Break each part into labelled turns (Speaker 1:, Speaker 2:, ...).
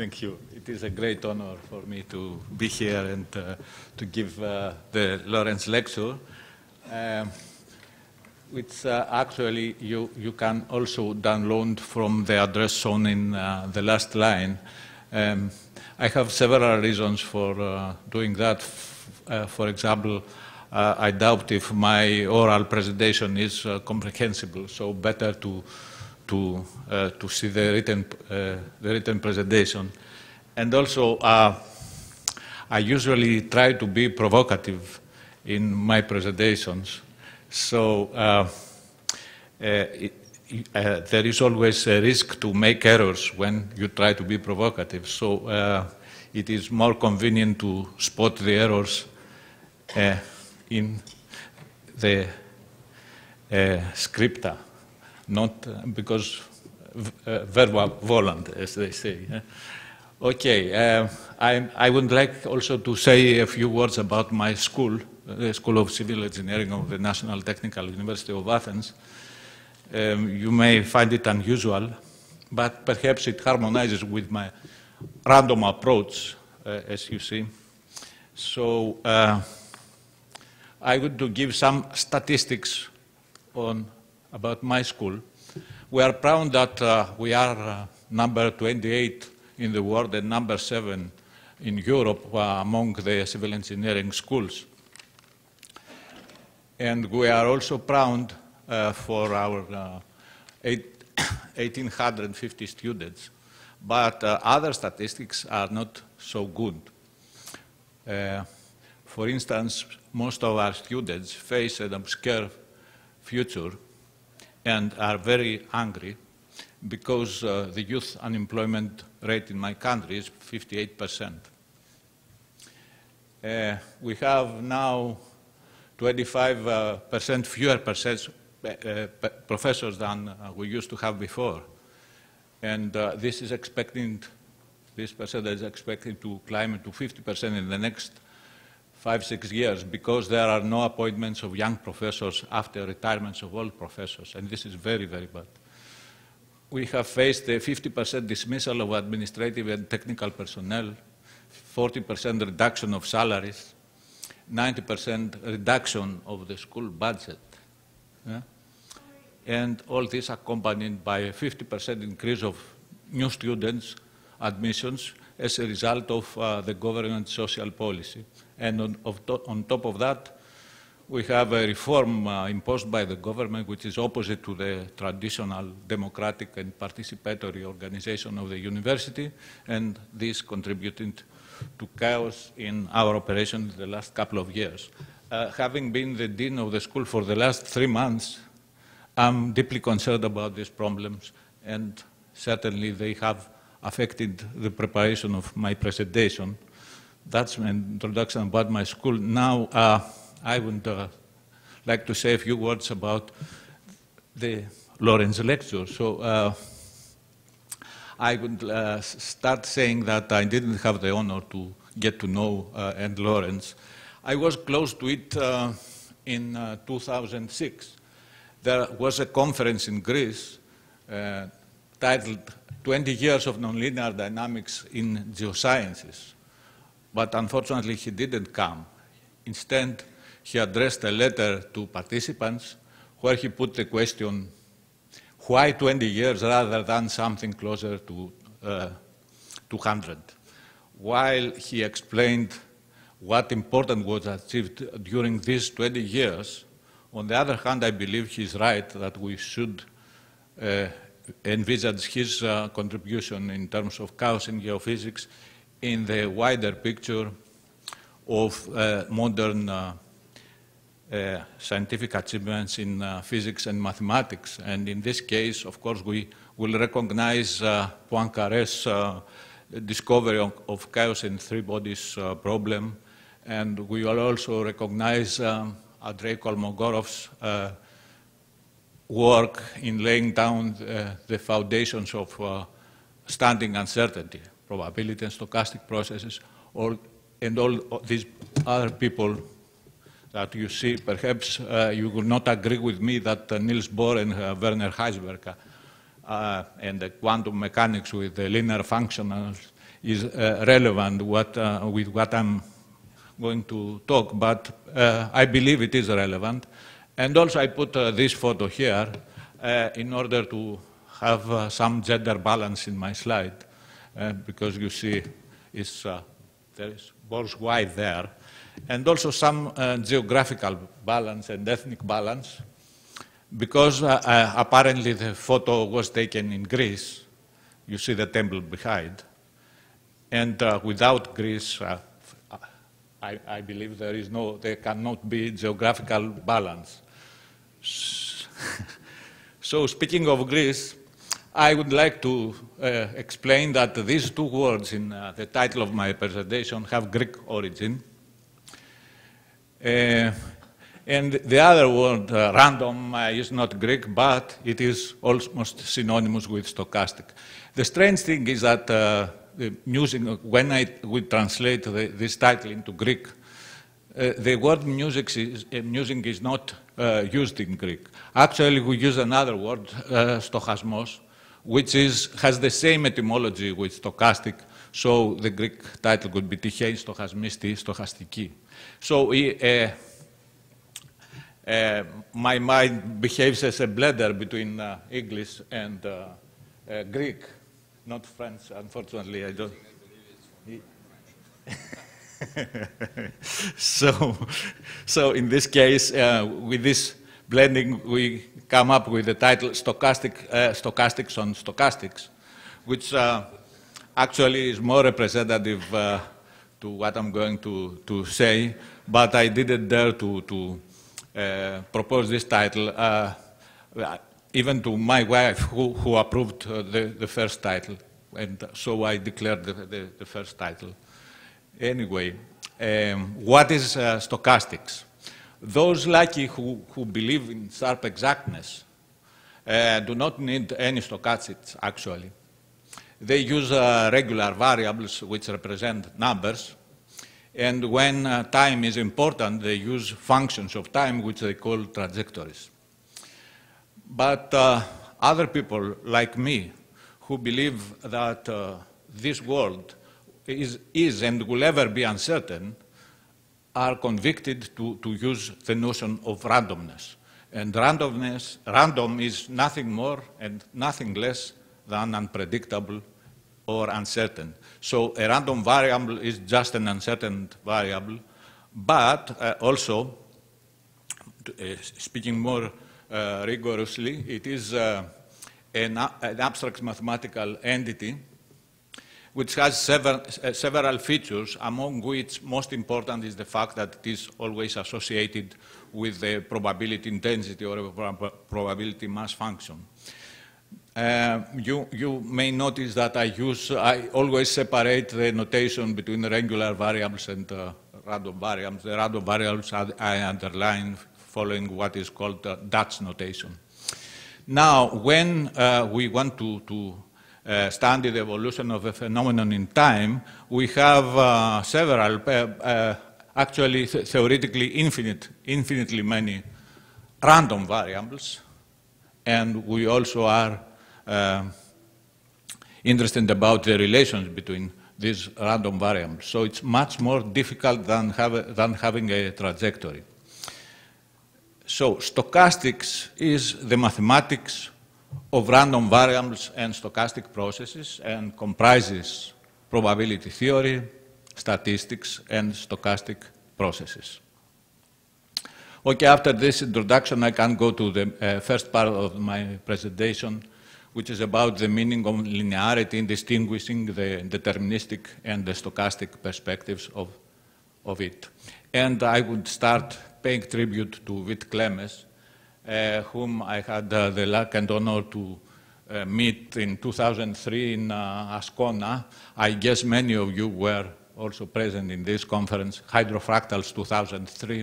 Speaker 1: Thank you. It is a great honor for me to be here and uh, to give uh, the Lorenz lecture, um, which uh, actually you, you can also download from the address shown in uh, the last line. Um, I have several reasons for uh, doing that. Uh, for example, I doubt if my oral presentation is comprehensible, so better to to, uh, to see the written, uh, the written presentation. And also, uh, I usually try to be provocative in my presentations. So it, uh, there is always a risk to make errors when you try to be provocative. So uh, it is more convenient to spot the errors uh, in the scripta not uh, because uh, verba volant, as they say. Okay, uh, I, I, would like also to say a few words about my school, the School of Civil Engineering of the National Technical University of Athens. Um, you may find it unusual, but perhaps it harmonizes with my random approach, uh, as you see. So uh, I would to give some statistics on about my school. We are proud that uh, we are uh, number 28 in the world and number seven in Europe uh, among the civil engineering schools. And we are also proud uh, for our uh, eight, 1,850 students. But other statistics are not so good. for instance, most of our students face an obscure future and are very angry because uh, the youth unemployment rate in my country is 58%. Uh, we have now 25% uh, fewer uh, professors than uh, we used to have before. And uh, this is expecting, this percentage is expected to climb to 50% in the next five, six years because there are no appointments of young professors after retirements of old professors, and this is very, very bad. We have faced a 50% dismissal of administrative and technical personnel, 40% reduction of salaries, 90% reduction of the school budget. Yeah? And all this accompanied by a 50% increase of new students admissions as a result of uh, the government's social policy. And on, to on, top of that, we have a reform uh, imposed by the government which is opposite to the traditional democratic and participatory organization of the university, and this contributed to chaos in our operation in the last couple of years. Uh, having been the dean of the school for the last three months, I'm deeply concerned about these problems, and certainly they have affected the preparation of my presentation. That's my introduction about my school. Now, uh, I would uh, like to say a few words about the Lorenz lecture. So, uh, I would uh, start saying that I didn't have the honor to get to know uh, Ed Lorenz. I was close to it uh, in 2006. There was a conference in Greece titled 20 years of nonlinear dynamics in geosciences. But unfortunately, he didn't come. Instead, he addressed a letter to participants where he put the question, why 20 years rather than something closer to uh, 200? While he explained what important was achieved during these 20 years, on the other hand, I believe he's right that we should uh, envisage his uh, contribution in terms of chaos in geophysics in the wider picture of uh, modern uh, uh scientific achievements in uh, physics and mathematics. And in this case, of course, we will recognize uh, Poincaré's discovery of, of, chaos in three bodies problem, and we will also recognize um, Andrei Kolmogorov's work in laying down uh, the foundations of uh, standing uncertainty, probability and stochastic processes, or, and all these other people that you see. Perhaps uh, you will not agree with me that uh, Niels Bohr and uh, Werner Heisenberg uh, and the quantum mechanics with the linear functionals is uh, relevant what, uh, with what I'm going to talk, but uh, I believe it is relevant. And also I put uh, this photo here uh, in order to have uh, some gender balance in my slide, Eh, because you see it's, uh, there is white there, and also some uh, geographical balance and ethnic balance, because uh, apparently the photo was taken in Greece, you see the temple behind, and uh, without Greece, uh, I, I, believe there is no, there cannot be geographical balance. so speaking of Greece, I would like to uh, explain that these two words in uh, the title of my presentation have Greek origin. Uh, and the other word, uh, random, is not Greek, but it is almost synonymous with stochastic. The strange thing is that music, when I would translate the, this title into Greek, uh, the word music is, uh, music is not uh, used in Greek. Actually, we use another word, uh, stochasmos, which is, has the same etymology with stochastic, so the Greek title could be tichei stochasmisti, stochastiki. So uh, uh, my mind behaves as a blender between uh, English and uh, uh, Greek, not French, unfortunately. I don't. so, so in this case, uh, with this blending, we come up with the title Stochastic, uh, Stochastics on Stochastics, which uh, actually is more representative uh, to what I'm going to, to say, but I didn't dare to, to uh, propose this title. Uh, even to my wife, who, who approved uh, the, the first title. And so I declared the, the, the first title. Anyway, um, what is stochastics? Those lucky who, who believe in sharp exactness uh, do not need any stochastics, actually. They use uh, regular variables which represent numbers, and when uh, time is important, they use functions of time which they call trajectories. But uh, other people like me who believe that uh, this world is, is, and will ever be uncertain are convicted to, to use the notion of randomness. And randomness, random is nothing more and nothing less than unpredictable or uncertain. So a random variable is just an uncertain variable, but uh, also, uh, speaking more uh, rigorously. It is uh, an, an, abstract mathematical entity which has several, uh, several features, among which most important is the fact that it is always associated with the probability intensity or probability mass function. Uh, you, you, may notice that I use, I always separate the notation between regular variables and uh, random variables. The random variables I underline following what is called uh, Dutch notation. Now, when uh, we want to, to uh, study the evolution of a phenomenon in time, we have uh, several, uh, uh, actually th theoretically infinite, infinitely many random variables, and we also are interested about the relations between these random variables. So it's much more difficult than, have, than having a trajectory. So stochastics is the mathematics of random variables and stochastic processes and comprises probability theory, statistics, and stochastic processes. Okay, after this introduction, I can go to the uh, first part of my presentation, which is about the meaning of linearity in distinguishing the deterministic and the stochastic perspectives of, of it. And I would start paying tribute to Vít Klemes, whom I had uh, the luck and honor to uh, meet in 2003 in uh, Ascona. I guess many of you were also present in this conference, Hydrofractals 2003.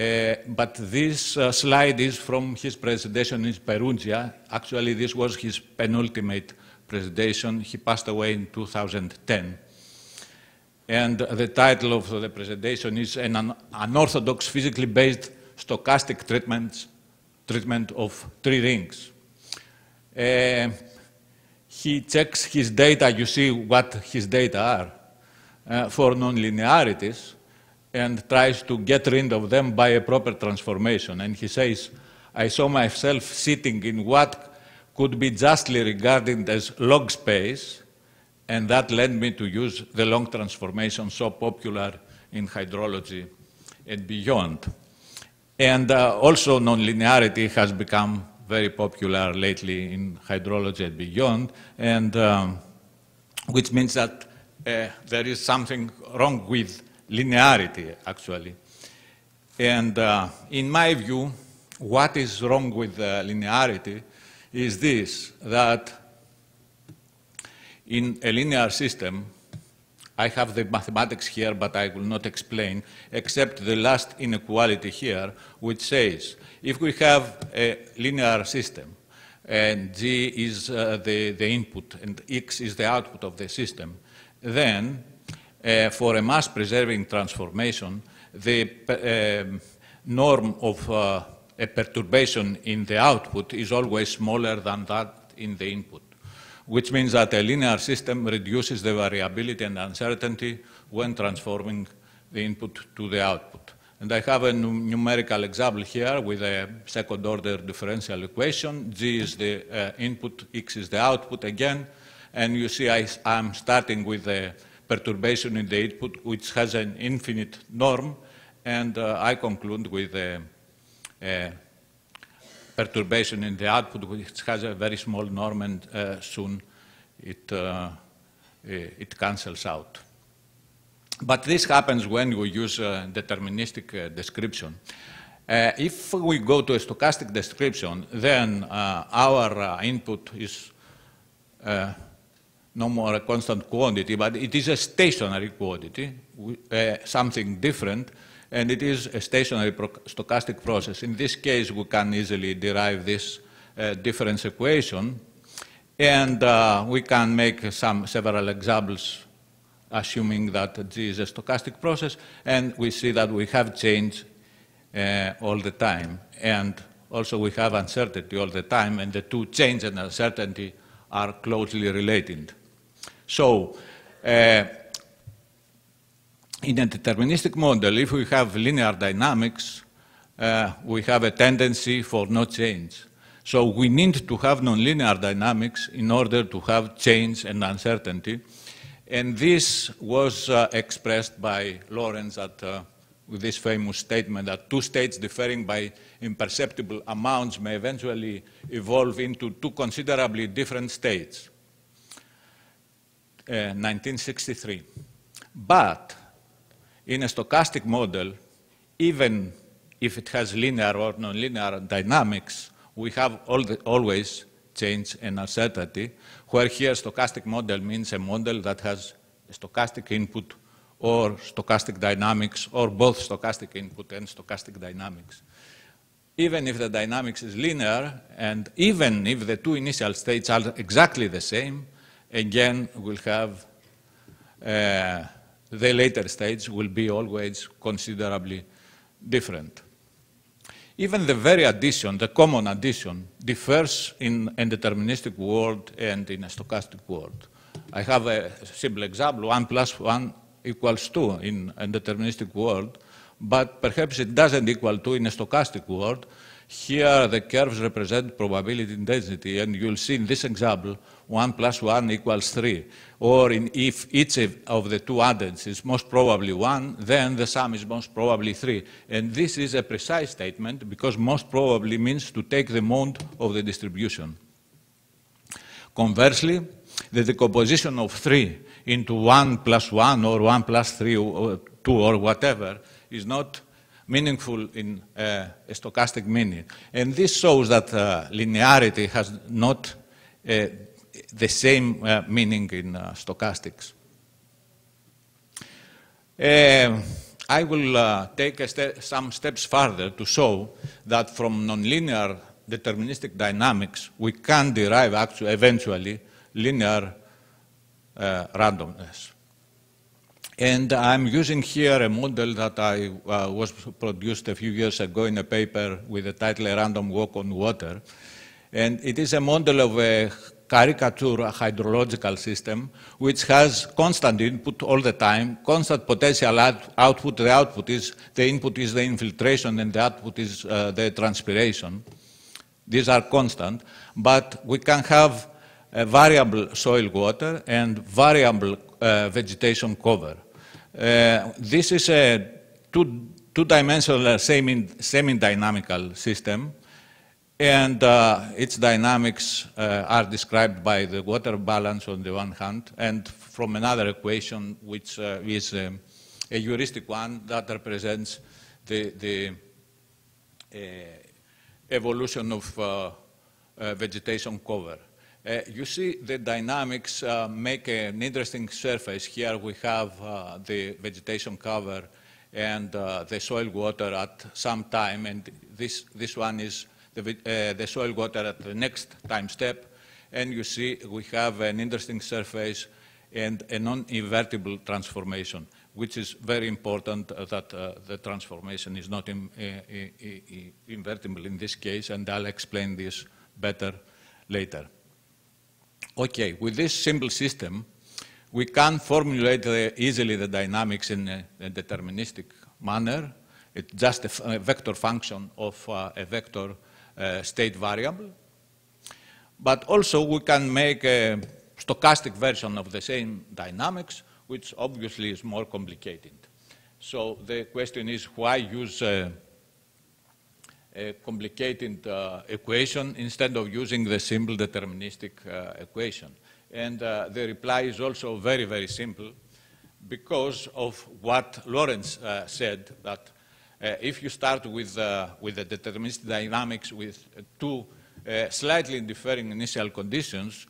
Speaker 1: Uh, but this uh, slide is from his presentation in Perugia. Actually, this was his penultimate presentation. He passed away in 2010. And the title of the presentation is an unorthodox physically based stochastic treatment, treatment of tree rings. Uh, he checks his data, you see what his data are, uh, for nonlinearities, and tries to get rid of them by a proper transformation. And he says, I saw myself sitting in what could be justly regarded as log space, and that led me to use the log transformation so popular in hydrology and beyond. And uh, also nonlinearity has become very popular lately in hydrology and beyond, and um, which means that uh, there is something wrong with linearity, actually. And uh, in my view, what is wrong with uh, linearity is this, that in a linear system, I have the mathematics here, but I will not explain, except the last inequality here, which says if we have a linear system, and G is uh, the, the input and X is the output of the system, then uh, for a mass-preserving transformation, the uh, norm of uh, a perturbation in the output is always smaller than that in the input which means that a linear system reduces the variability and uncertainty when transforming the input to the output. And I have a numerical example here with a second-order differential equation. G is the uh, input, X is the output again. And you see I, am starting with a perturbation in the input, which has an infinite norm. And uh, I conclude with a, a perturbation in the output, which has a very small norm, and uh, soon it, uh, it cancels out. But this happens when we use deterministic uh, description. Uh, if we go to a stochastic description, then uh, our input is no more a constant quantity, but it is a stationary quantity, something different, and it is a stationary stochastic process. In this case, we can easily derive this uh, difference equation, and uh, we can make some several examples assuming that G is a stochastic process, and we see that we have change uh, all the time, and also we have uncertainty all the time, and the two change and uncertainty are closely related. So, uh, in a deterministic model, if we have linear dynamics, uh, we have a tendency for no change. So we need to have nonlinear dynamics in order to have change and uncertainty. And this was uh, expressed by Lorenz at, uh, with this famous statement that two states differing by imperceptible amounts may eventually evolve into two considerably different states. 1963. Uh, but in a stochastic model, even if it has linear or nonlinear dynamics, we have always change and uncertainty, where here stochastic model means a model that has stochastic input or stochastic dynamics, or both stochastic input and stochastic dynamics. Even if the dynamics is linear, and even if the two initial states are exactly the same, again, we'll have uh, the later stage will be always considerably different. Even the very addition, the common addition, differs in a deterministic world and in a stochastic world. I have a simple example, 1 plus 1 equals 2 in a deterministic world, but perhaps it doesn't equal 2 in a stochastic world. Here the curves represent probability density, and you'll see in this example 1 plus 1 equals 3. Or if each of the two addends is most probably 1, then the sum is most probably 3. And this is a precise statement because most probably means to take the mode of the distribution. Conversely, the decomposition of 3 into 1 plus 1 or 1 plus 3 or 2 or whatever is not meaningful in uh, a stochastic meaning. And this shows that uh, linearity has not uh, the same uh, meaning in uh, stochastics. Uh, I will uh, take ste some steps further to show that from nonlinear deterministic dynamics, we can derive actually, eventually linear uh, randomness. And I'm using here a model that I uh, was produced a few years ago in a paper with the title A Random Walk on Water. And it is a model of a caricature hydrological system which has constant input all the time, constant potential output. The output is, the input is the infiltration and the output is uh, the transpiration. These are constant, but we can have variable soil water and variable uh, vegetation cover. Uh, this is a two, two-dimensional semi-dynamical system and uh, its dynamics uh, are described by the water balance on the one hand, and from another equation, which uh, is um, a heuristic one that represents the, the uh, evolution of uh, uh, vegetation cover. you see the dynamics make an interesting surface. Here we have the vegetation cover and the soil water at some time, and this, this one is the, uh, the soil water at the next time step, and you see we have an interesting surface and a non-invertible transformation, which is very important uh, that uh, the transformation is not in, invertible in this case, and I'll explain this better later. Okay, with this simple system, we can formulate easily the dynamics in a, a, deterministic manner. It's just a, vector function of uh, a vector uh, state variable. But also we can make a stochastic version of the same dynamics, which obviously is more complicated. So the question is why use a, a complicated uh, equation instead of using the simple deterministic uh, equation? And uh, the reply is also very, very simple because of what Lorenz uh, said, that if you start with, uh, with the deterministic dynamics with two uh, slightly differing initial conditions,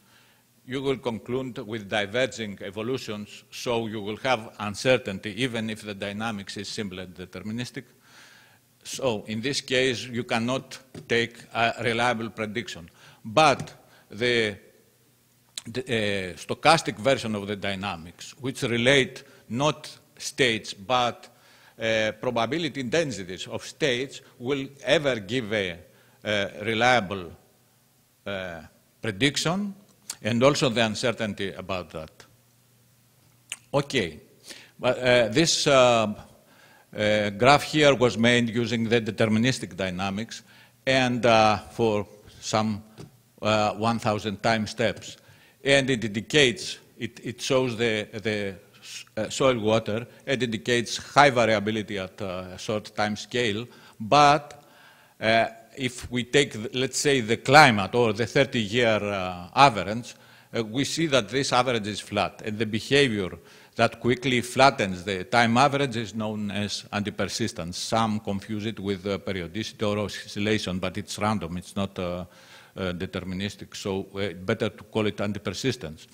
Speaker 1: you will conclude with diverging evolutions, so you will have uncertainty even if the dynamics is simply deterministic. So in this case, you cannot take a reliable prediction. But the, the uh, stochastic version of the dynamics, which relate not states but uh, probability densities of states will ever give a, reliable uh, prediction and also the uncertainty about that. Okay, but uh, this uh, graph here was made using the deterministic dynamics and for some 1,000 time steps. And it indicates, it, it shows the, the soil water. It indicates high variability at a short time scale, but uh, if we take, let's say, the climate or the 30-year uh, average, we see that this average is flat, and the behavior that quickly flattens the time average is known as antipersistence. Some confuse it with uh, periodicity or oscillation, but it's random, it's not uh, uh, deterministic, so better to call it antipersistence.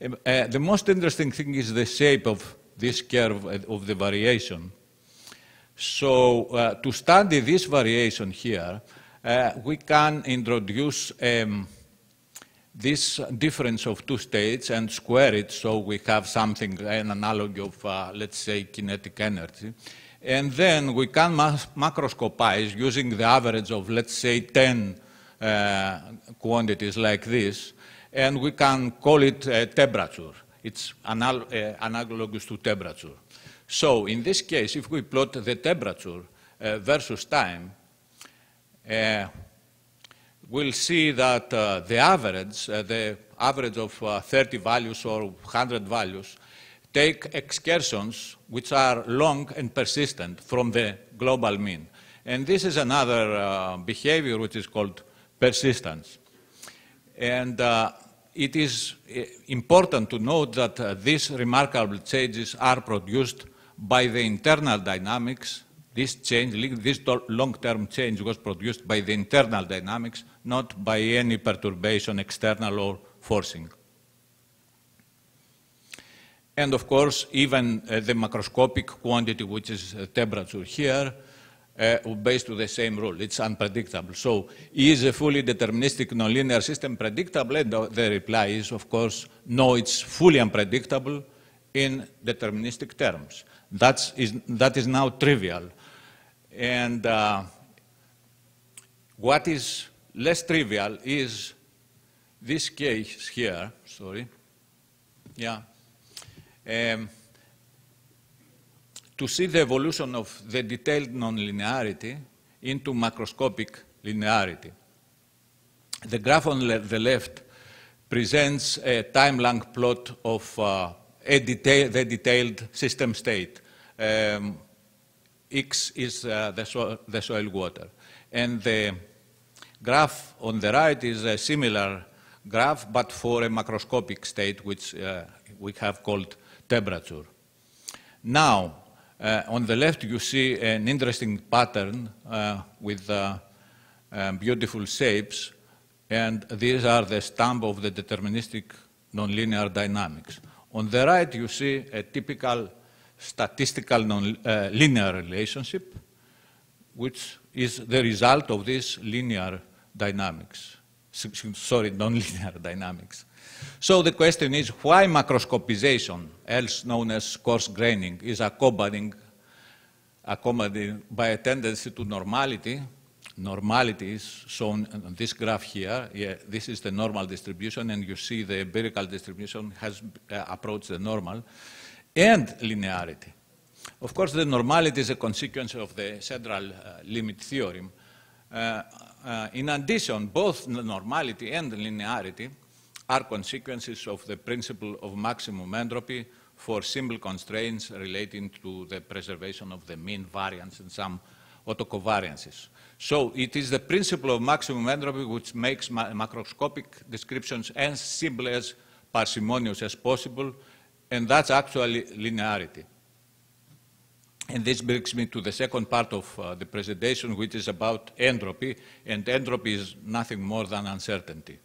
Speaker 1: Uh, the most interesting thing is the shape of this curve uh, of the variation. So uh, to study this variation here, uh, we can introduce um, this difference of two states and square it so we have something, an analogy of, uh, let's say, kinetic energy. And then we can macroscopize using the average of, let's say, 10 uh, quantities like this, and we can call it temperature. It's anal uh, analogous to temperature. So in this case, if we plot the temperature uh, versus time, uh, we'll see that uh, the average, uh, the average of uh, 30 values or 100 values, take excursions which are long and persistent from the global mean. And this is another behavior which is called persistence. And it is eh, important to note that uh, these remarkable changes are produced by the internal dynamics. This change, this long-term change was produced by the internal dynamics, not by any perturbation, external or forcing. And of course, even uh, the macroscopic quantity, which is uh, temperature here, uh, based on the same rule. It's unpredictable. So is a fully deterministic nonlinear system predictable? And the reply is, of course, no, it's fully unpredictable in deterministic terms. That's, is, that is now trivial. And uh, what is less trivial is this case here, sorry, yeah, um, to see the evolution of the detailed nonlinearity into macroscopic linearity. The graph on the left presents a time-lag plot of uh, detail the detailed system state. Um, X is uh, the, so the, soil water. And the graph on the right is a similar graph, but for a macroscopic state, which uh, we have called temperature. Now, uh, on the left, you see an interesting pattern uh, with uh, um, beautiful shapes, and these are the stamp of the deterministic nonlinear dynamics. On the right, you see a typical statistical non-linear uh, relationship, which is the result of this linear dynamics. Sorry, nonlinear dynamics. So the question is why macroscopization, else known as coarse graining, is accompanied, accompanied by a tendency to normality. Normality is shown on this graph here. Yeah, this is the normal distribution, and you see the empirical distribution has uh, approached the normal and linearity. Of course, the normality is a consequence of the central uh, limit theorem. Uh, uh, in addition, both normality and linearity are consequences of the principle of maximum entropy for simple constraints relating to the preservation of the mean variance and some autocovariances. So it is the principle of maximum entropy which makes ma macroscopic descriptions as simple as parsimonious as possible and that's actually linearity. And this brings me to the second part of uh, the presentation, which is about entropy, and entropy is nothing more than uncertainty.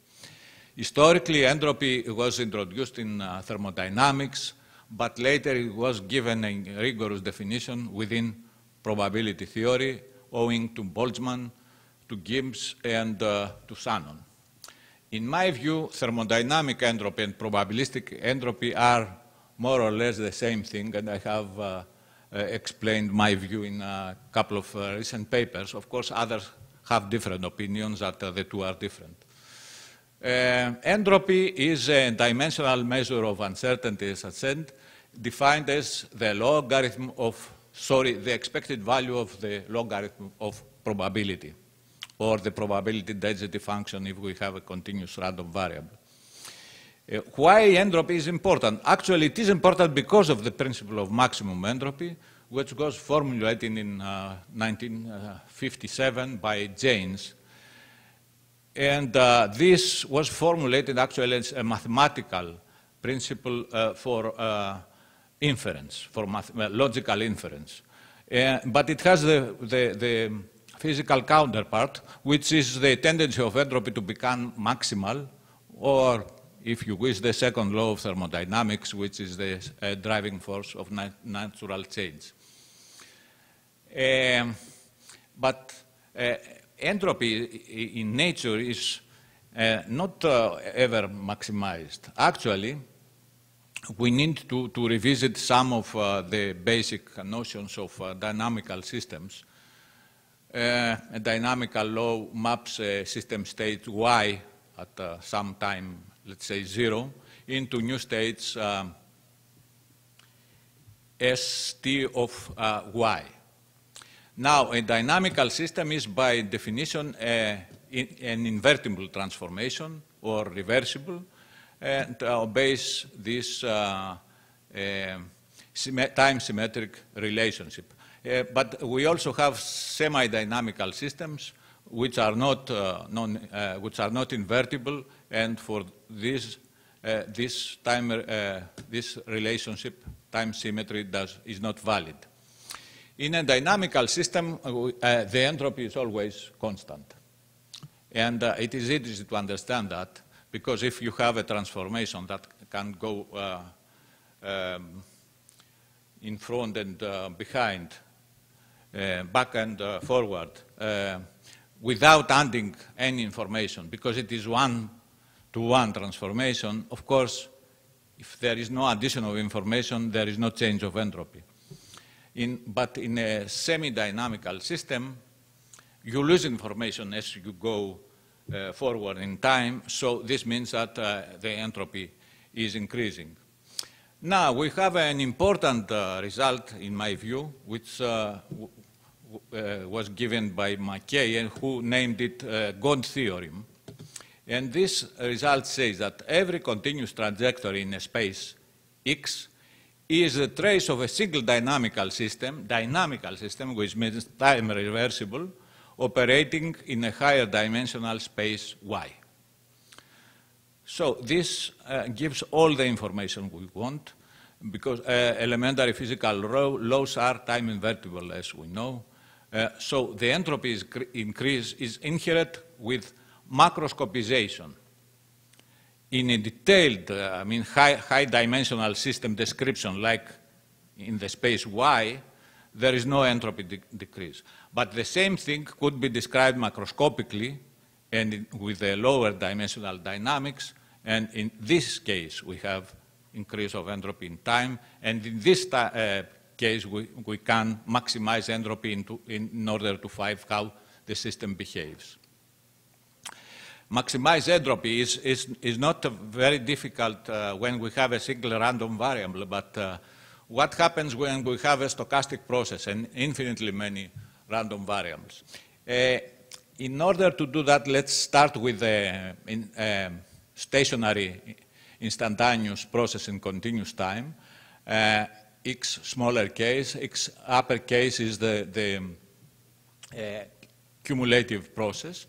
Speaker 1: Historically, entropy was introduced in uh, thermodynamics, but later it was given a rigorous definition within probability theory, owing to Boltzmann, to Gibbs, and uh, to Shannon. In my view, thermodynamic entropy and probabilistic entropy are more or less the same thing, and I have uh, uh, explained my view in a couple of uh, recent papers. Of course, others have different opinions that the two are different. Uh, entropy is a dimensional measure of uncertainty, as said, defined as the logarithm of, sorry, the expected value of the logarithm of probability, or the probability density function if we have a continuous random variable. Uh, why entropy is important? Actually, it is important because of the principle of maximum entropy, which was formulated in uh, 1957 by Jaynes. And uh, this was formulated actually as a mathematical principle uh, for uh, inference, for logical inference. Uh, but it has the, the, the physical counterpart, which is the tendency of entropy to become maximal or if you wish, the second law of thermodynamics, which is the uh, driving force of nat natural change. Um, but uh, entropy in nature is uh, not uh, ever maximized. Actually, we need to, to revisit some of uh, the basic notions of uh, dynamical systems. a dynamical law maps a system state Y at some time let's say zero, into new states um, st of uh, y. Now, a dynamical system is by definition a, an invertible transformation or reversible and obeys this uh, uh, time-symmetric relationship. Uh, but we also have semi-dynamical systems which are not, uh, non, uh, which are not invertible and for this, uh, this, time, uh, this relationship, time symmetry, does, is not valid. In a dynamical system, uh, uh the entropy is always constant. And uh, it is easy to understand that, because if you have a transformation that can go uh, um, in front and behind, back and forward, without adding any information, because it is one to one transformation, of course, if there is no additional information, there is no change of entropy. In, but in a semi-dynamical system, you lose information as you go uh, forward in time, so this means that uh, the entropy is increasing. Now, we have an important uh, result, in my view, which uh, uh, was given by Mackey, and who named it uh, God theorem. And this result says that every continuous trajectory in a space X is the trace of a single dynamical system, dynamical system, which means time reversible, operating in a higher dimensional space Y. So this uh, gives all the information we want, because uh, elementary physical laws are time invertible, as we know. Uh, so the entropy is increase is inherent with macroscopization. In a detailed, uh, I mean, high, high dimensional system description, like in the space Y, there is no entropy de decrease. But the same thing could be described macroscopically and in, with a lower dimensional dynamics. And in this case, we have increase of entropy in time. And in this uh, case, we, we can maximize entropy into, in, in order to find how the system behaves. Maximize entropy is, is, is not very difficult uh, when we have a single random variable, but uh, what happens when we have a stochastic process and infinitely many random variables? Uh, in order to do that, let's start with a, in, a stationary instantaneous process in continuous time. Uh, x smaller case, x upper case is the, the uh, cumulative process.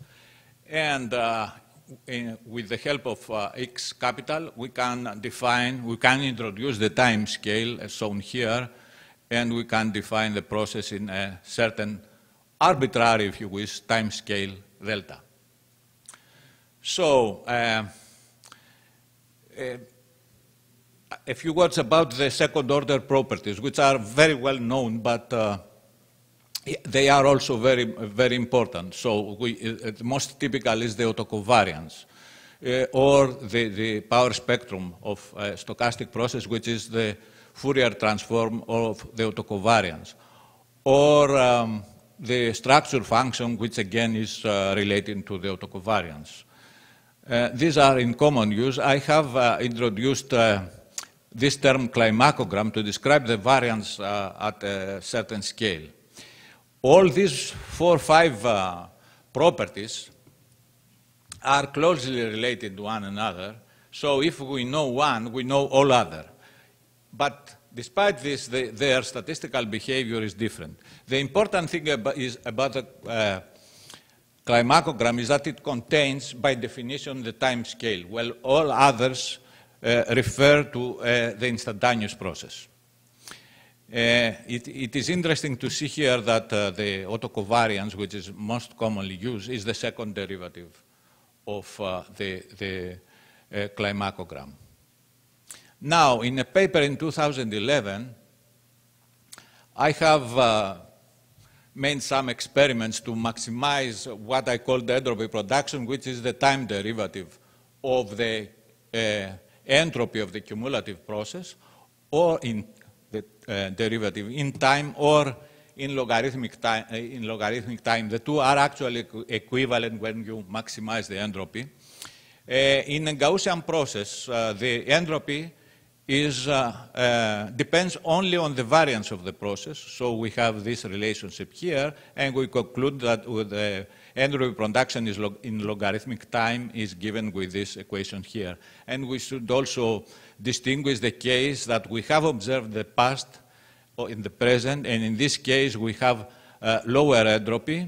Speaker 1: And uh, in, with the help of uh, x capital, we can define, we can introduce the time scale as shown here, and we can define the process in a certain arbitrary, if you wish, time scale delta. So, uh, uh, a few words about the second order properties, which are very well known, but uh, they are also very, very important. So we, uh, the most typical is the autocovariance, uh, or the, the, power spectrum of a stochastic process, which is the Fourier transform of the autocovariance, or um, the structure function, which again is uh, related to the autocovariance. Uh, these are in common use. I have uh, introduced uh, this term climacogram to describe the variance at a certain scale. All these four or five uh, properties are closely related to one another. So if we know one, we know all other. But despite this, the, their statistical behavior is different. The important thing about, is about the uh, climacogram is that it contains, by definition, the time scale, while all others uh, refer to uh, the instantaneous process. Uh, it, it is interesting to see here that the autocovariance, which is most commonly used, is the second derivative of the, the climacogram. Now, in a paper in 2011, I have uh, made some experiments to maximize what I call the entropy production, which is the time derivative of the uh, entropy of the cumulative process or in uh, derivative in time or in logarithmic time, uh, in logarithmic time. The two are actually equivalent when you maximize the entropy. Uh, in a Gaussian process, the entropy is, depends only on the variance of the process. So we have this relationship here, and we conclude that with the entropy production is log in logarithmic time is given with this equation here. And we should also distinguish the case that we have observed in the past or in the present, and in this case we have uh, lower entropy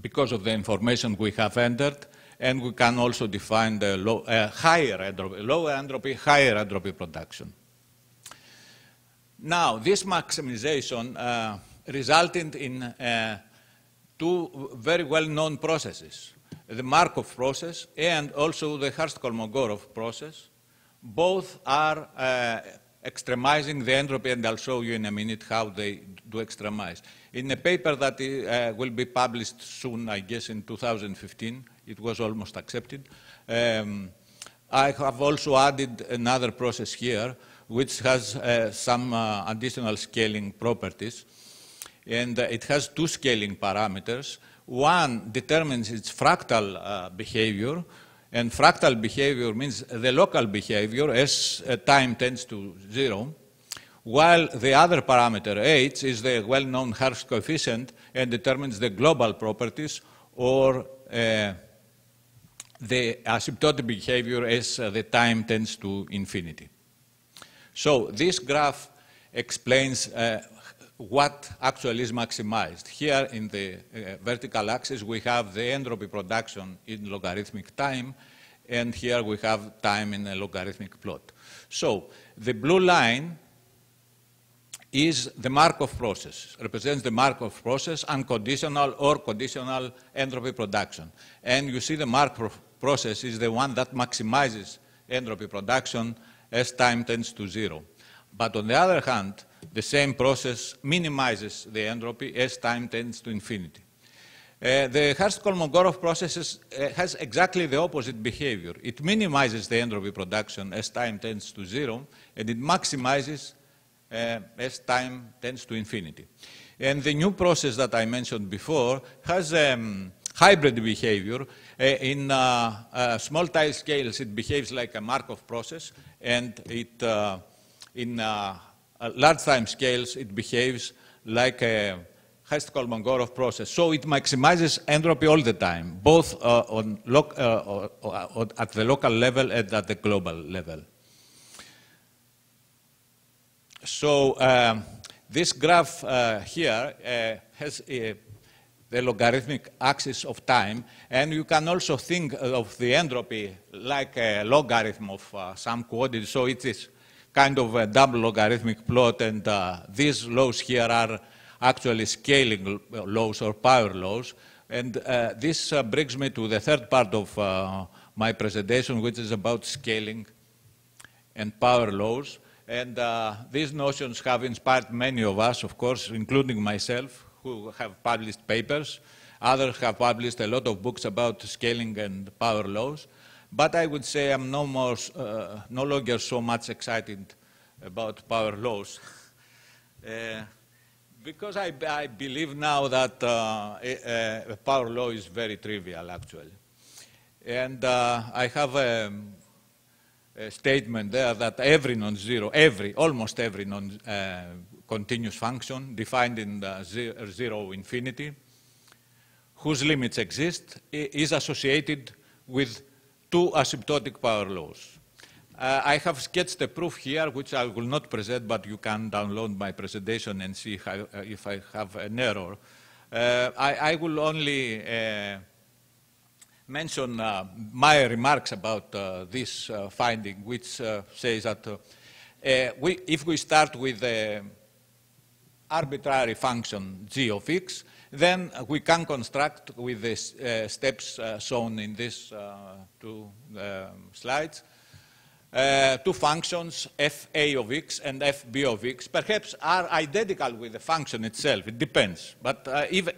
Speaker 1: because of the information we have entered, and we can also define the low, uh, higher entropy, lower entropy, higher entropy production. Now, this maximization uh, resulted in uh, two very well-known processes, the Markov process and also the Hurst-Kolmogorov process. Both are uh, extremizing the entropy, and I'll show you in a minute how they do extremize. In a paper that uh, will be published soon, I guess in 2015, it was almost accepted, um, I have also added another process here, which has uh, some uh, additional scaling properties. And uh, it has two scaling parameters, One determines its fractal uh, behavior, and fractal behavior means the local behavior as uh, time tends to zero, while the other parameter, h, is the well-known Hurst coefficient and determines the global properties or uh, the asymptotic behavior as uh, the time tends to infinity. So this graph explains uh, what actually is maximized. Here in the uh, vertical axis we have the entropy production in logarithmic time, and here we have time in a logarithmic plot. So the blue line is the Markov process, represents the Markov process, unconditional or conditional entropy production. And you see the Markov process is the one that maximizes entropy production as time tends to zero. But on the other hand, the same process minimizes the entropy as time tends to infinity. Uh, the Hurst-Kolmogorov process uh, has exactly the opposite behavior. It minimizes the entropy production as time tends to zero, and it maximizes uh, as time tends to infinity. And the new process that I mentioned before has um, hybrid behavior. Uh, in uh, small tile scales, it behaves like a Markov process, and it, uh, in large time scales, it behaves like a Hurst-Kolmogorov process. So it maximizes entropy all the time, both uh, on at the local level and at the global level. So um, this graph uh, here uh, has uh, the logarithmic axis of time, and you can also think of the entropy like a logarithm of uh, some quantity. So it is kind of a double logarithmic plot, and uh, these laws here are actually scaling laws or power laws. And uh, this brings me to the third part of my presentation, which is about scaling and power laws. And uh, these notions have inspired many of us, of course, including myself, who have published papers. Others have published a lot of books about scaling and power laws. But I would say I'm no, more, uh, no longer so much excited about power laws. uh, because I, I, believe now that uh, a, a, power law is very trivial, actually. And uh, I have a, statement there that every non-zero, every, almost every non-continuous uh, function defined in the zero, zero infinity, whose limits exist, is associated with two asymptotic power laws. Uh, I have sketched a proof here, which I will not present, but you can download my presentation and see how, uh, if I have an error. Uh, I, I, will only uh, mention uh, my remarks about uh, this finding, which says that we, if we start with the arbitrary function g of x, then we can construct with the steps shown in these two um, slides, uh, two functions, fa of x and fb of x, perhaps are identical with the function itself. It depends. But uh, even,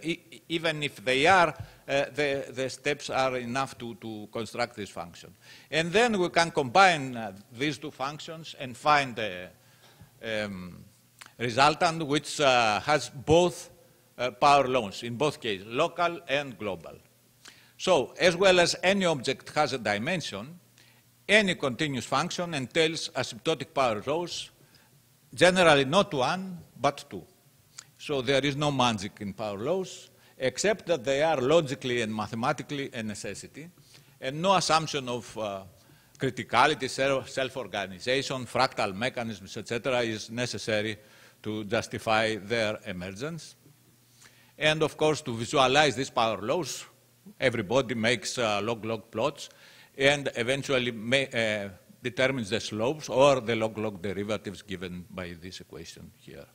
Speaker 1: even if they are, uh, the, the, steps are enough to, to, construct this function. And then we can combine uh, these two functions and find a um, resultant which uh, has both uh, power laws, in both cases, local and global. So, as well as any object has a dimension, any continuous function entails asymptotic power laws, generally not one, but two. So there is no magic in power laws, except that they are logically and mathematically a necessity, and no assumption of uh, criticality, self-organization, fractal mechanisms, etc., is necessary to justify their emergence. And of course, to visualize these power laws, everybody makes uh, log-log plots, and eventually may, uh, determines the slopes or the log-log derivatives given by this equation here.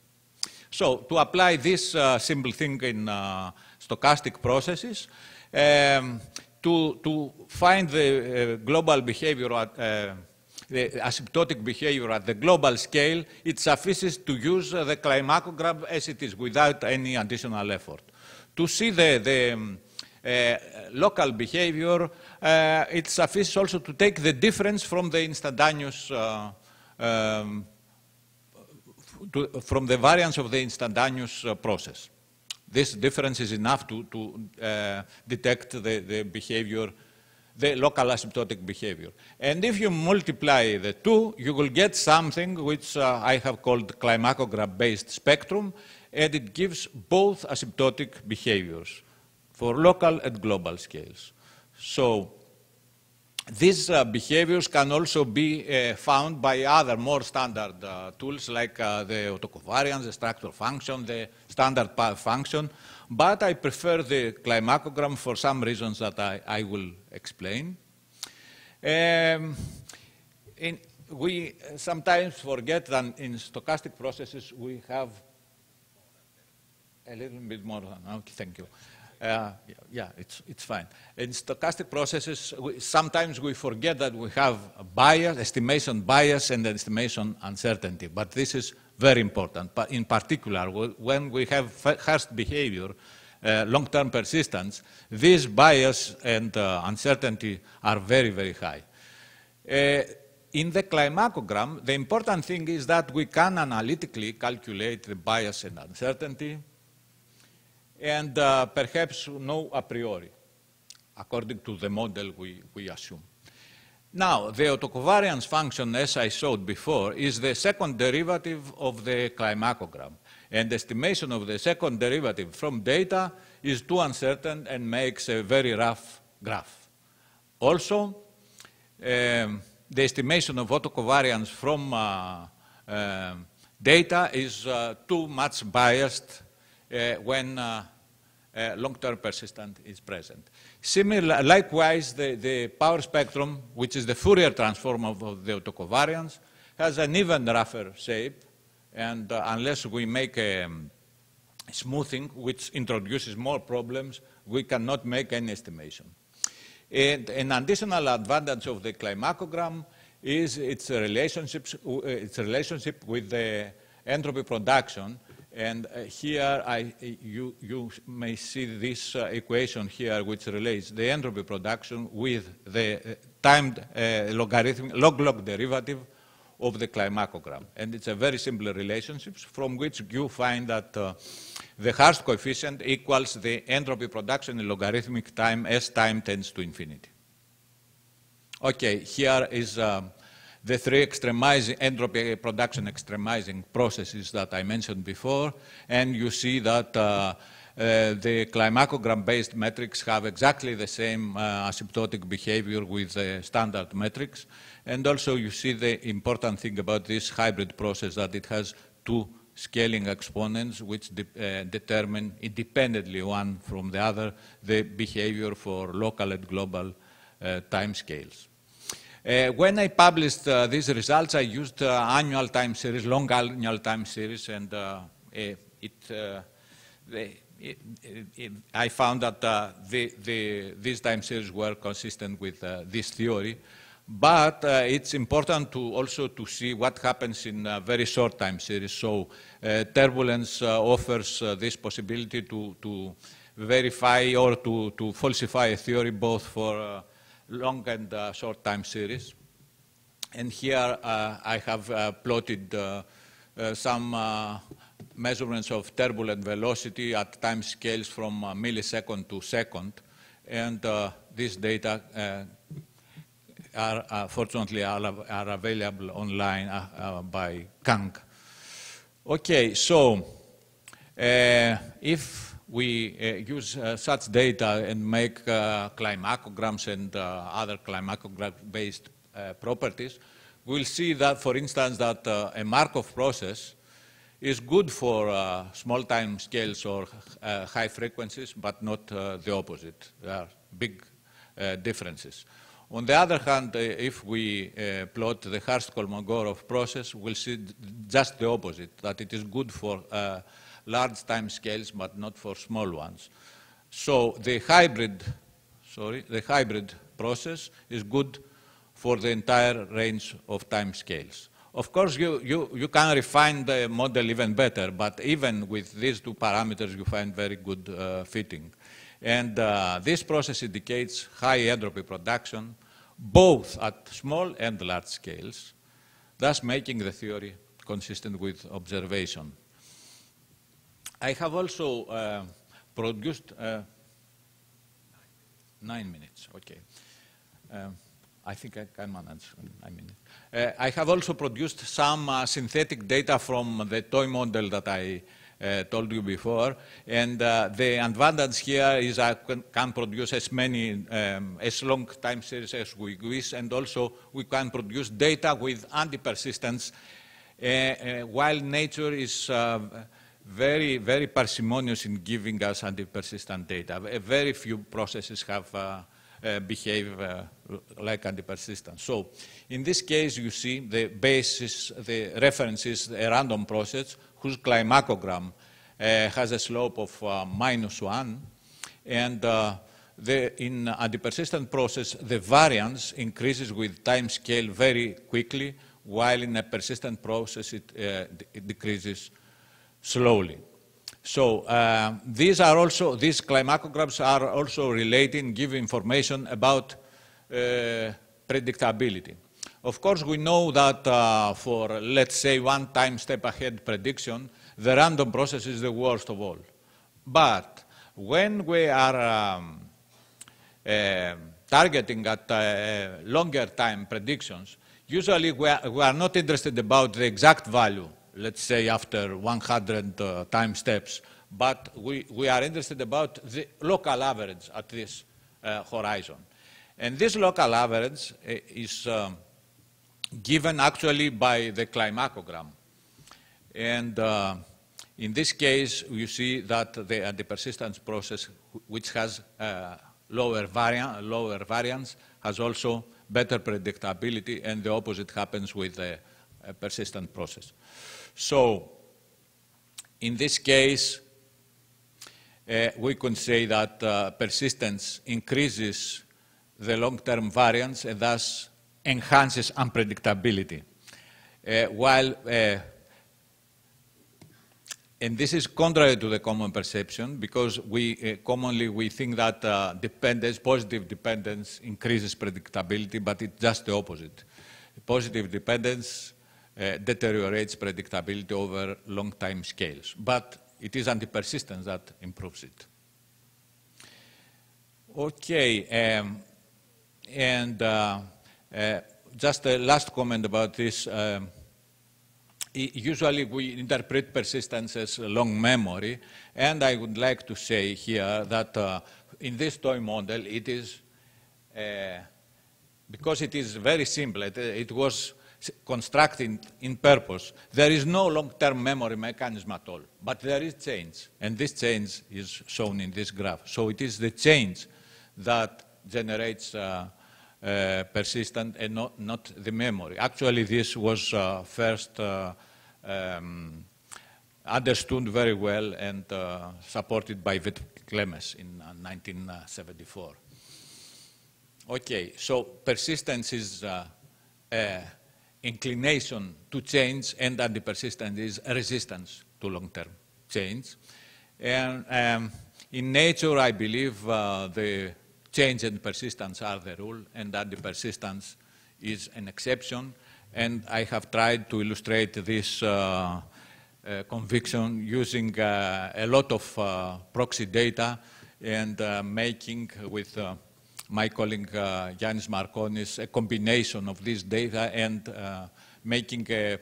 Speaker 1: So to apply this uh, simple thing in uh, stochastic processes, um, to, to find the uh, global behavior at, uh, the asymptotic behavior at the global scale, it suffices to use the Climacogram as it is without any additional effort. To see the, the um, uh, local behavior, uh, it suffices also to take the difference from the instantaneous, uh, um, to, from the variance of the instantaneous process. this difference is enough to, to uh, detect the, the behavior, the local asymptotic behavior. And if you multiply the two, you will get something which uh, I have called climacogram-based spectrum, and it gives both asymptotic behaviors for local and global scales. So these uh, behaviors can also be uh, found by other more standard uh, tools like uh, the autocovariance, the structure function, the standard path function, but I prefer the climacogram for some reasons that I, I will explain. Um, in, we sometimes forget that in stochastic processes we have a little bit more than, okay, thank you. Uh, yeah, it's, it's fine. In stochastic processes, we, sometimes we forget that we have bias, estimation bias and estimation uncertainty, but this is very important. But in particular, when we have Hurst behavior, uh, long-term persistence, this bias and uh, uncertainty are very, very high. Uh, in the climacogram, the important thing is that we can analytically calculate the bias and uncertainty, and uh, perhaps no a priori, according to the model we, we assume. Now, the autocovariance function, as I showed before, is the second derivative of the climacogram. And estimation of the second derivative from data is too uncertain and makes a very rough graph. Also, um, the estimation of autocovariance from uh, uh, data is uh, too much biased uh, when uh, uh, long-term persistent is present. Similar, likewise, the, the, power spectrum, which is the Fourier transform of, the autocovariance, has an even rougher shape, and unless we make a um, smoothing, which introduces more problems, we cannot make any estimation. And an additional advantage of the climacogram is its, relationships, its relationship with the entropy production, and uh, here I, you, you, may see this uh, equation here which relates the entropy production with the uh, timed uh, logarithmic log-log derivative of the climacogram. And it's a very simple relationship from which you find that uh, the Hurst coefficient equals the entropy production in logarithmic time as time tends to infinity. Okay, here is um, the three entropy production extremizing processes that I mentioned before, and you see that uh, uh, the climacogram-based metrics have exactly the same uh, asymptotic behavior with the standard metrics. And also you see the important thing about this hybrid process that it has two scaling exponents which de uh, determine independently one from the other the behavior for local and global uh, time scales. Uh, when I published uh, these results, I used uh, annual time series, long annual time series, and uh, it, uh, it, it, I found that uh, the, the, these time series were consistent with this theory. But it's important to also to see what happens in very short time series. So turbulence offers this possibility to, to verify or to, to falsify a theory both for long and uh, short time series. And here uh, I have uh, plotted some measurements of turbulent velocity at time scales from millisecond to second. And this data are uh, fortunately are, are, available online uh, uh, by Kang. Okay, so if we uh, use uh, such data and make uh, climacograms and other climacogram-based properties, we'll see that, for instance, that a Markov process is good for uh, small time scales or uh, high frequencies, but not uh, the opposite. There are big differences. On the other hand, if we plot the Hurst-Kolmogorov process, we'll see just the opposite, that it is good for large time scales, but not for small ones. So the hybrid, sorry, the hybrid process is good for the entire range of time scales. Of course, you, you, you can refine the model even better, but even with these two parameters, you find very good uh, fitting. And uh, this process indicates high entropy production, both at small and large scales, thus making the theory consistent with observation. I have also uh, produced uh, nine minutes. Okay. Um, I think I can manage nine minutes. Uh, I have also produced some uh, synthetic data from the toy model that I uh, told you before. And uh, the advantage here is I can, can produce as many, um, as long time series as we wish, and also we can produce data with anti-persistence, uh, uh, while nature is very, very parsimonious in giving us anti-persistent data. Very few processes have uh, uh, behave uh, like anti-persistence. So in this case, you see the basis, the reference is a random process whose climacogram uh, has a slope of uh, minus one. And uh, the, in anti-persistent process, the variance increases with time scale very quickly, while in a persistent process, it, it decreases slowly. So uh, these are also, these climacograms are also relating, give information about uh, predictability. Of course, we know that uh, for, let's say, one time step ahead prediction, the random process is the worst of all. But when we are um, uh, targeting at uh, longer time predictions, usually we are, we are, not interested about the exact value, let's say after 100 uh, time steps, but we, we are interested about the local average at this uh, horizon. And this local average uh, is um, given actually by the climacogram. And uh, in this case, you see that the anti-persistence process, which has uh, lower, variant, lower variance, has also better predictability, and the opposite happens with the persistent process. So, in this case, uh, we can say that uh, persistence increases the long-term variance and thus enhances unpredictability. Uh, while, uh, and this is contrary to the common perception because we uh, commonly we think that uh, dependence, positive dependence increases predictability, but it's just the opposite. Positive dependence uh, deteriorates predictability over long time scales, but it is anti-persistence that improves it. Okay, um, and uh, uh, just a last comment about this. Um, usually we interpret persistence as long memory, and I would like to say here that uh, in this toy model it is, uh, because it is very simple, it, it was constructed in purpose, there is no long-term memory mechanism at all, but there is change, and this change is shown in this graph. So it is the change that generates uh, uh, persistent and not, not, the memory. Actually, this was uh, first uh, um, understood very well and uh, supported by Vit Klemeš in 1974. Uh, okay, so persistence is inclination to change and anti-persistence is resistance to long-term change. And um, in nature, I believe uh, the change and persistence are the rule, and that the persistence is an exception. And I have tried to illustrate this uh, uh, conviction using uh, a lot of uh, proxy data and uh, making with my colleague uh, Yannis Markonis a combination of this data and making a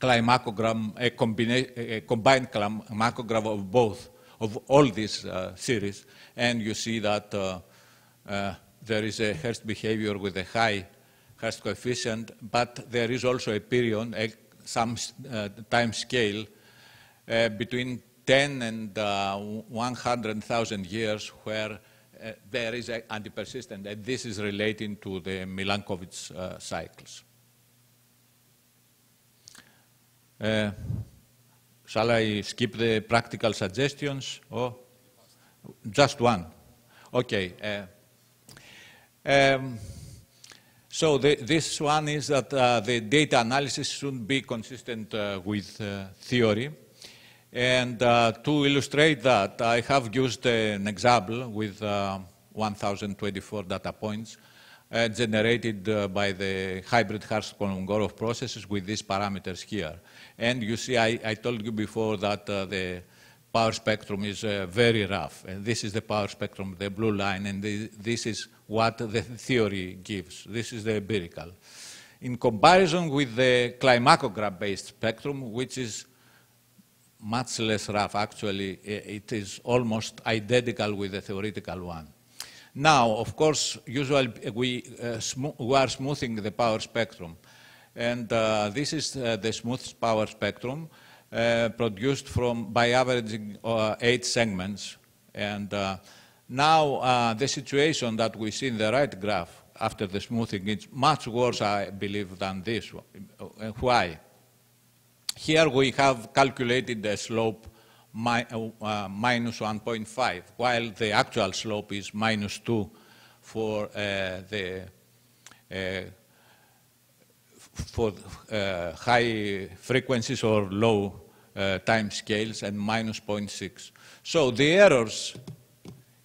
Speaker 1: climacogram, a, a combined climacogram of both of all these uh, series, and you see that uh, uh, there is a Hurst behavior with a high Hurst coefficient, but there is also a period, a, some uh, time scale uh, between 10 and uh, 100,000 years where there is an anti-persistent, and this is relating to the Milankovitch cycles. Shall I skip the practical suggestions? Or just one? Okay. Uh, um, so the, this one is that uh, the data analysis should be consistent uh, with uh, theory. And uh, to illustrate that, I have used an example with uh, 1,024 data points generated by the hybrid Hurst-Kolmogorov processes with these parameters here. And you see, I, I told you before that uh, the power spectrum is uh, very rough. And this is the power spectrum, the blue line, and the, this is what the theory gives. This is the empirical. In comparison with the climacogram-based spectrum, which is much less rough, actually, it is almost identical with the theoretical one. Now, of course, usually we, uh, we are smoothing the power spectrum. And uh, this is uh, the smooth power spectrum uh, produced from, by averaging uh, eight segments. And uh, now the situation that we see in the right graph after the smoothing is much worse, I believe, than this. Why? Here we have calculated the slope mi uh, minus 1.5, while the actual slope is minus 2 for uh, the uh, for uh, high frequencies or low uh, time scales and minus 0.6. So the errors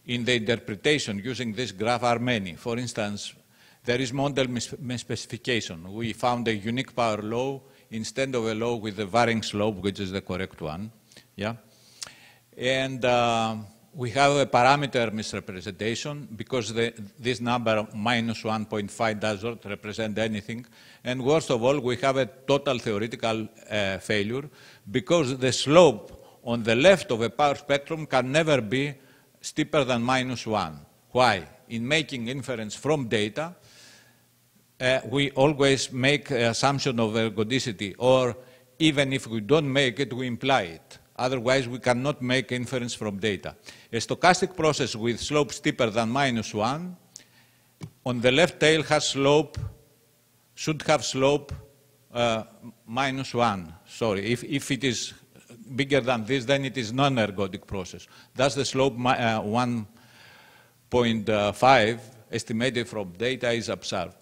Speaker 1: in the interpretation using this graph are many. For instance, there is model misspecification. We found a unique power law instead of a law with a varying slope, which is the correct one. Yeah? And uh, we have a parameter misrepresentation because the, this number minus 1.5 does not represent anything. And worst of all, we have a total theoretical uh, failure because the slope on the left of a power spectrum can never be steeper than minus 1. Why? In making inference from data, uh, we always make an assumption of ergodicity, or even if we don't make it, we imply it. Otherwise, we cannot make inference from data. A stochastic process with slope steeper than minus 1 on the left tail has slope, should have slope uh, minus 1. Sorry, if, if it is bigger than this, then it is non-ergodic process. Thus, the slope uh, 1.5 estimated from data is absurd.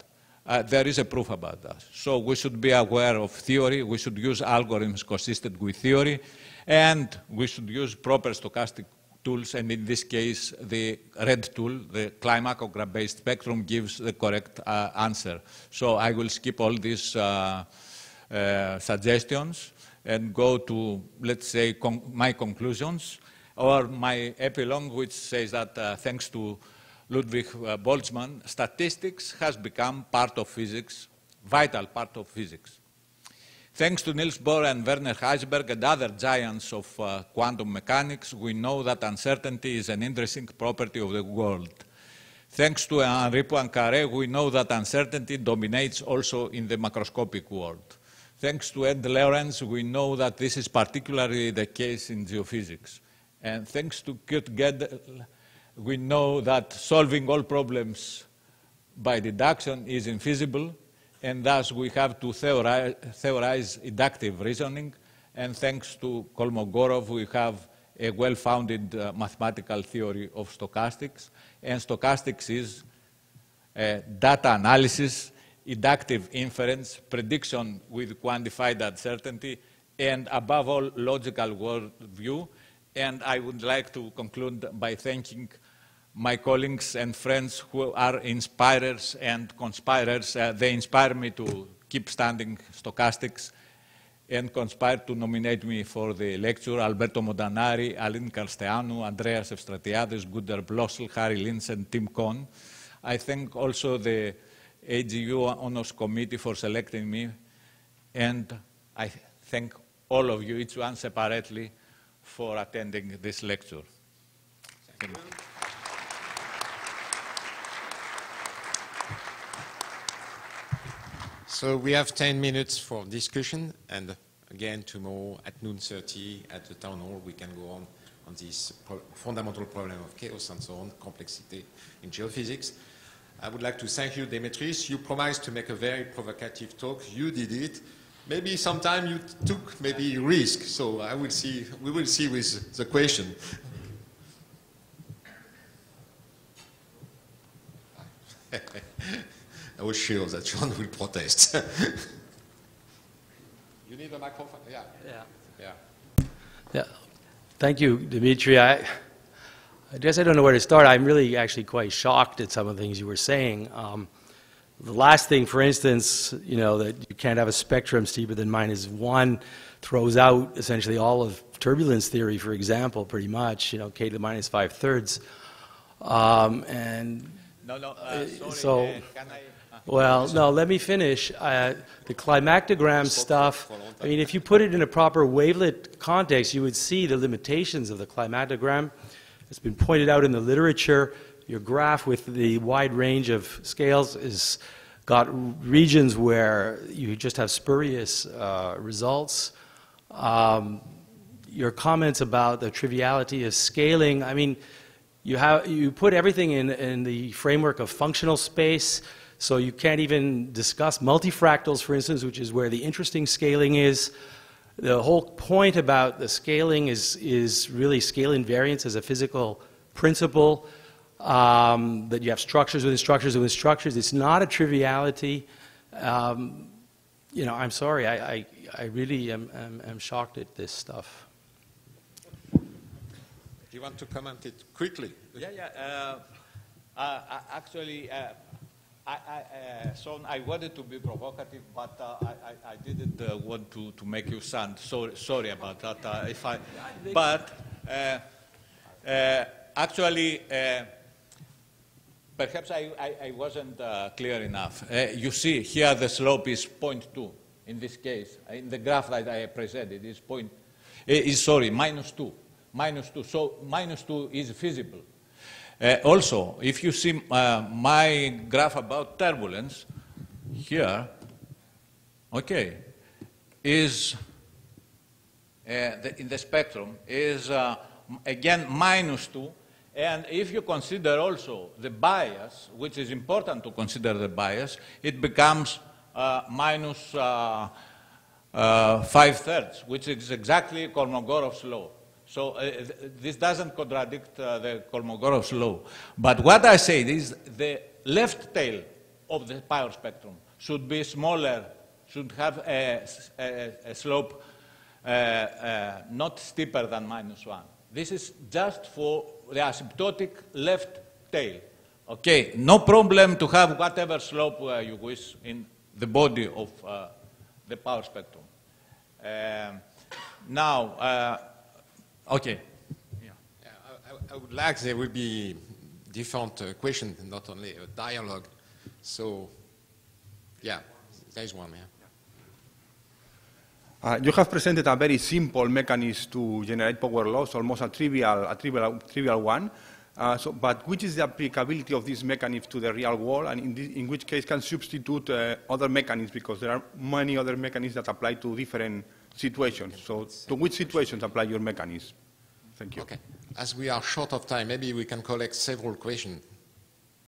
Speaker 1: Uh, there is a proof about that. So we should be aware of theory. We should use algorithms consistent with theory. And we should use proper stochastic tools, and in this case, the red tool, the climacogram-based spectrum, gives the correct uh, answer. So I will skip all these uh, uh, suggestions and go to, let's say, con my conclusions, or my epilogue, which says that uh, thanks to Ludwig uh, Boltzmann, statistics has become part of physics, vital part of physics. Thanks to Niels Bohr and Werner Heisenberg and other giants of uh, quantum mechanics, we know that uncertainty is an interesting property of the world. Thanks to Henri Poincaré, we know that uncertainty dominates also in the macroscopic world. Thanks to Ed Lorenz, we know that this is particularly the case in geophysics. And thanks to Kurt Gödel, we know that solving all problems by deduction is infeasible, and thus we have to theorize, theorize inductive reasoning, and thanks to Kolmogorov, we have a well-founded uh, mathematical theory of stochastics, and stochastics is uh, data analysis, inductive inference, prediction with quantified uncertainty, and above all, logical worldview. And I would like to conclude by thanking my colleagues and friends who are inspirers and conspirers. Uh, they inspire me to keep standing stochastics and conspire to nominate me for the lecture. Alberto Montanari, Alin Carsteanu, Andreas Efstratiadis, Günter Blöschl, Harry Lins, and Tim Cohn. I thank also the AGU Honors Committee for selecting me, and I thank all of you, each one separately, for attending this lecture. Thank you.
Speaker 2: So we have 10 minutes for discussion, and again, tomorrow at noon 30 at the town hall, we can go on on this pro fundamental problem of chaos and so on, complexity in geophysics. I would like to thank you, Demetris. You promised to make a very provocative talk. You did it. Maybe sometime you took maybe risk. So I will see. We will see with the question. I was sure that John will protest. you need a microphone? Yeah.
Speaker 3: Yeah.
Speaker 2: Yeah.
Speaker 3: Yeah. Thank you, Dimitri. I, I guess I don't know where to start. I'm really actually quite shocked at some of the things you were saying. Um, The last thing, for instance, you know, that you can't have a spectrum steeper than minus one throws out essentially all of turbulence theory, for example, pretty much, you know, k to the minus five thirds. Um, and
Speaker 1: No, no, uh, sorry,
Speaker 3: so-
Speaker 1: uh, can I?
Speaker 3: Well, no, let me finish. Uh, The climacogram stuff, I mean, if you put it in a proper wavelet context, you would see the limitations of the climacogram. It's been pointed out in the literature. Your graph with the wide range of scales is got regions where you just have spurious uh, results. Um, Your comments about the triviality of scaling, I mean, you have, you put everything in, in the framework of functional space, so you can't even discuss multifractals, for instance, which is where the interesting scaling is. The whole point about the scaling is, is really scale invariance as a physical principle, um, that you have structures within structures within structures. It's not a triviality. Um, you know, I'm sorry, I, I, I really am, am, am shocked at this stuff.
Speaker 2: Do you want to comment it quickly?
Speaker 1: Yeah, yeah. Uh, uh, uh, actually, uh, I, I, uh, I wanted to be provocative, but uh, I, I, didn't uh, want to, to make you sound sorry, sorry about that. Uh, if I, but uh, uh, actually, perhaps I, wasn't clear enough. You see, here the slope is 0.2. In this case, in the graph that I presented, is point. Is sorry, minus two. Minus two. So minus two is feasible. Uh, also, if you see uh, my graph about turbulence here, okay, is uh, the, in the spectrum is uh, again minus 2. And if you consider also the bias, which is important to consider the bias, it becomes uh, minus uh, uh, 5 thirds, which is exactly Kolmogorov's law. So uh, th- this doesn't contradict uh, the Kolmogorov's law. But what I say is the left tail of the power spectrum should be smaller, should have a slope uh, uh, not steeper than minus one. This is just for the asymptotic left tail. Okay, no problem to have whatever slope uh, you wish in the body of uh, the power spectrum. Um, now, okay. Yeah.
Speaker 2: Yeah, I, I- I would like there will be different uh, questions, not only a dialogue. So, yeah, there is one, yeah.
Speaker 4: Uh, you have presented a very simple mechanism to generate power laws, almost a trivial, a trivial, trivial one. Uh, so, but which is the applicability of this mechanism to the real world, and in, this, in which case can substitute uh, other mechanisms because there are many other mechanisms that apply to different situations. So, to which situations apply your mechanism? Thank you.
Speaker 2: Okay. As we are short of time, maybe we can collect several questions